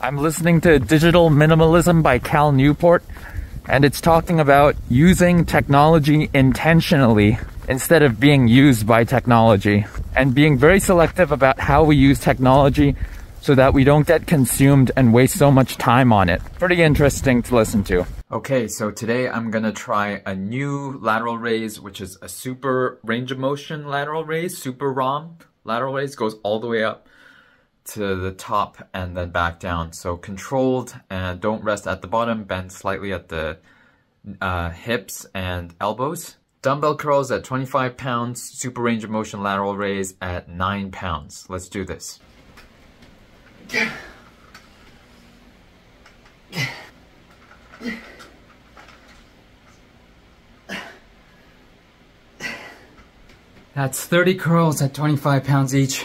I'm listening to Digital Minimalism by Cal Newport, and it's talking about using technology intentionally instead of being used by technology, and being very selective about how we use technology so that we don't get consumed and waste so much time on it. Pretty interesting to listen to. Okay, so today I'm gonna try a new lateral raise, which is a super range of motion lateral raise, super ROM lateral raise, goes all the way up to the top and then back down. So controlled and don't rest at the bottom, bend slightly at the uh, hips and elbows. Dumbbell curls at 25 pounds, super range of motion lateral raise at 9 pounds. Let's do this. That's 30 curls at 25 pounds each,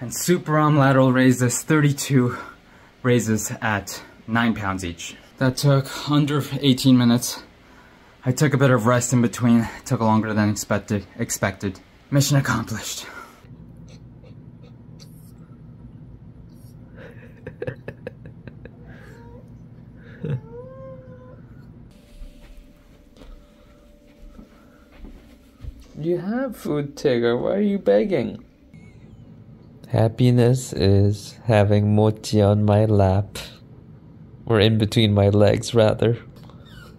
and super arm lateral raises 32 raises at 9 pounds each. That took under 18 minutes. I took a bit of rest in between, it took longer than expected. expected. Mission accomplished. You have food, Tigger. Why are you begging? Happiness is having Mochi on my lap. Or in between my legs, rather.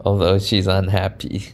Although she's unhappy.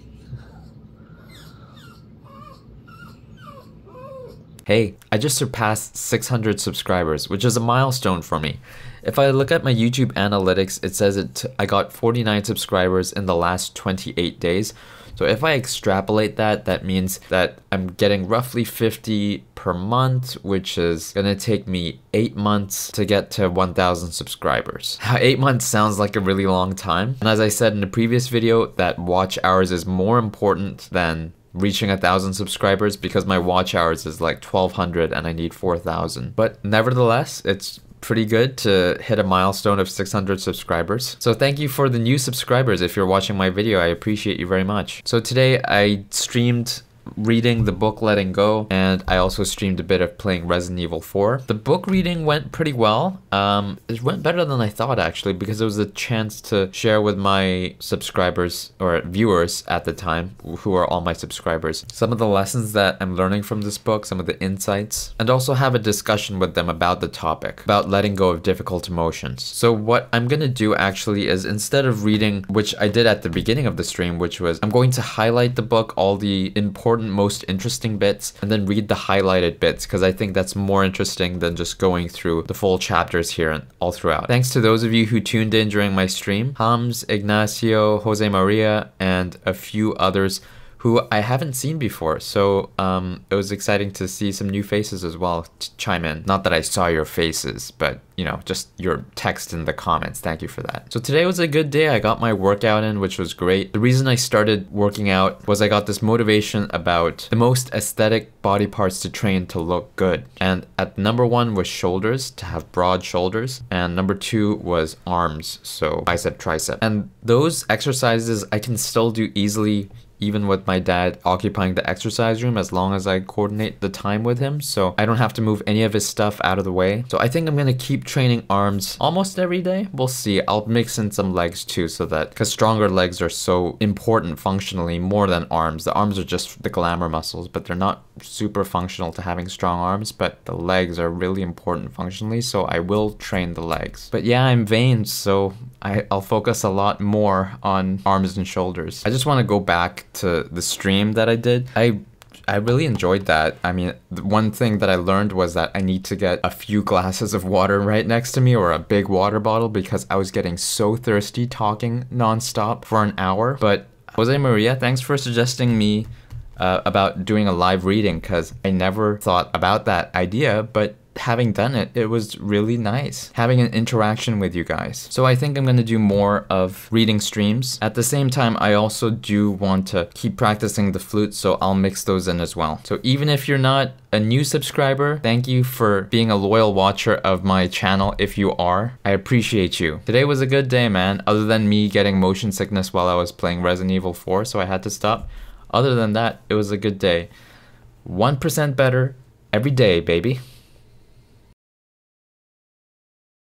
Hey, I just surpassed 600 subscribers, which is a milestone for me. If I look at my YouTube analytics, it says it I got 49 subscribers in the last 28 days, so if I extrapolate that, that means that I'm getting roughly 50 per month, which is gonna take me eight months to get to 1,000 subscribers. Eight months sounds like a really long time. And as I said in the previous video, that watch hours is more important than reaching a thousand subscribers because my watch hours is like 1200 and I need 4000 but nevertheless it's pretty good to hit a milestone of 600 subscribers. So thank you for the new subscribers. If you're watching my video, I appreciate you very much. So today I streamed reading the book Letting Go, and I also streamed a bit of playing Resident Evil 4. The book reading went pretty well. Um, it went better than I thought actually, because it was a chance to share with my subscribers or viewers at the time, who are all my subscribers, some of the lessons that I'm learning from this book, some of the insights, and also have a discussion with them about the topic, about letting go of difficult emotions. So what I'm gonna do actually is instead of reading, which I did at the beginning of the stream, which was I'm going to highlight the book, all the important important, most interesting bits, and then read the highlighted bits because I think that's more interesting than just going through the full chapters here and all throughout. Thanks to those of you who tuned in during my stream, Hams, Ignacio, Jose Maria, and a few others who I haven't seen before. So um, it was exciting to see some new faces as well chime in. Not that I saw your faces, but you know, just your text in the comments. Thank you for that. So today was a good day. I got my workout in, which was great. The reason I started working out was I got this motivation about the most aesthetic body parts to train to look good. And at number one was shoulders, to have broad shoulders. And number two was arms, so bicep, tricep. And those exercises I can still do easily even with my dad occupying the exercise room as long as I coordinate the time with him so I don't have to move any of his stuff out of the way. So I think I'm gonna keep training arms almost every day. We'll see. I'll mix in some legs too so that because stronger legs are so important functionally more than arms. The arms are just the glamour muscles but they're not super functional to having strong arms but the legs are really important functionally so I will train the legs. But yeah I'm vain so I, I'll focus a lot more on arms and shoulders. I just want to go back to the stream that I did. I I really enjoyed that. I mean, the one thing that I learned was that I need to get a few glasses of water right next to me or a big water bottle because I was getting so thirsty talking nonstop for an hour. But Jose Maria, thanks for suggesting me uh, about doing a live reading because I never thought about that idea, but having done it, it was really nice having an interaction with you guys. So I think I'm gonna do more of reading streams. At the same time, I also do want to keep practicing the flute, so I'll mix those in as well. So even if you're not a new subscriber, thank you for being a loyal watcher of my channel if you are. I appreciate you. Today was a good day, man, other than me getting motion sickness while I was playing Resident Evil 4, so I had to stop. Other than that, it was a good day. 1% better every day, baby.